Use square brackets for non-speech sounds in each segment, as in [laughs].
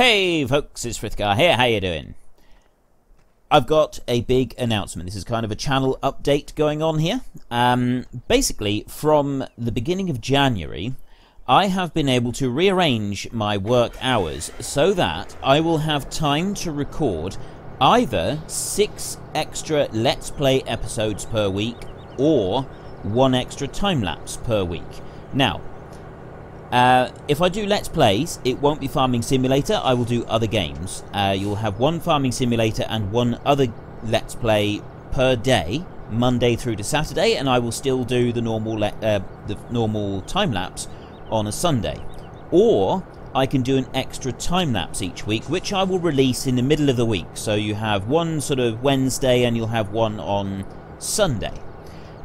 Hey folks, it's Frithgar here, how you doing? I've got a big announcement. This is kind of a channel update going on here. Um, basically, from the beginning of January, I have been able to rearrange my work hours so that I will have time to record either six extra Let's Play episodes per week or one extra time lapse per week. Now, uh, if I do Let's Plays, it won't be Farming Simulator, I will do other games. Uh, you'll have one Farming Simulator and one other Let's Play per day, Monday through to Saturday, and I will still do the normal uh, the normal time lapse on a Sunday. Or I can do an extra time lapse each week, which I will release in the middle of the week. So you have one sort of Wednesday and you'll have one on Sunday.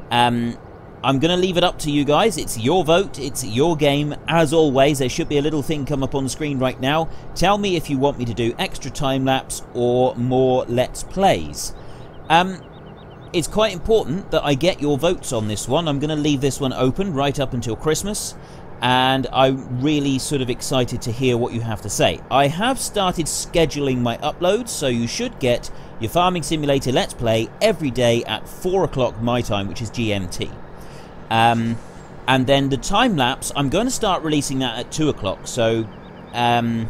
Um, I'm going to leave it up to you guys. It's your vote. It's your game. As always, there should be a little thing come up on the screen right now. Tell me if you want me to do extra time-lapse or more Let's Plays. Um, it's quite important that I get your votes on this one. I'm going to leave this one open right up until Christmas. And I'm really sort of excited to hear what you have to say. I have started scheduling my uploads, so you should get your Farming Simulator Let's Play every day at 4 o'clock my time, which is GMT. Um, and then the time lapse, I'm going to start releasing that at 2 o'clock, so um,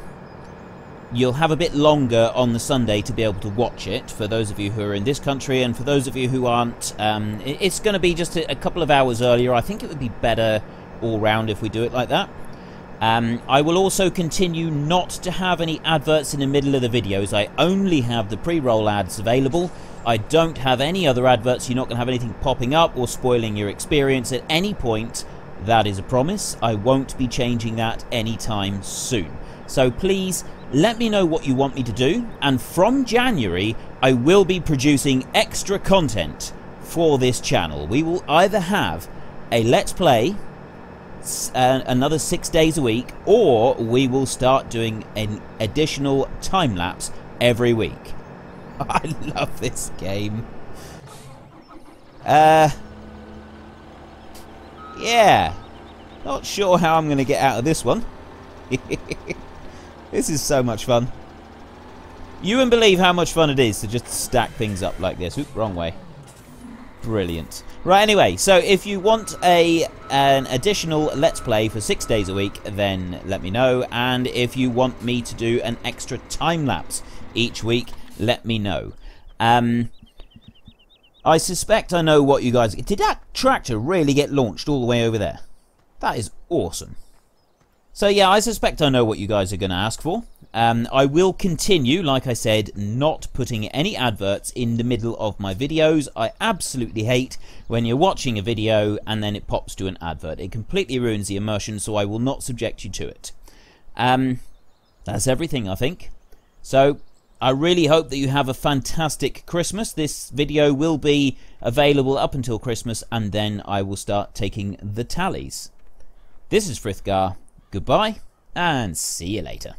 you'll have a bit longer on the Sunday to be able to watch it for those of you who are in this country, and for those of you who aren't, um, it's going to be just a, a, couple of hours earlier. I think it would be better all round if we do it like that. Um, I will also continue not to have any adverts in the middle of the videos. I only have the pre-roll ads available. I don't have any other adverts. You're not going to have anything popping up or spoiling your experience at any point. That is a promise. I won't be changing that anytime soon. So please let me know what you want me to do. And from January, I will be producing extra content for this channel. We will either have a Let's Play uh, another six days a week, or we will start doing an additional time lapse every week. [laughs] I love this game. Uh, yeah. Not sure how I'm going to get out of this one. [laughs] this is so much fun. You wouldn't believe how much fun it is to just stack things up like this. Oop, wrong way. Brilliant. Right, anyway, so if you want a an additional Let's Play for six days a week, then let me know. And if you want me to do an extra time-lapse each week, let me know. Um, I suspect I know what you guys... Did that tractor really get launched all the way over there? That is awesome. So yeah, I suspect I know what you guys are going to ask for. Um, I will continue, like I said, not putting any adverts in the middle of my videos. I absolutely hate when you're watching a video and then it pops to an advert. It completely ruins the immersion, so I will not subject you to it. Um, that's everything, I think. So, I really hope that you have a fantastic Christmas. This video will be available up until Christmas, and then I will start taking the tallies. This is Frithgar. Goodbye, and see you later.